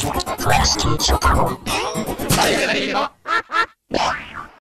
プレ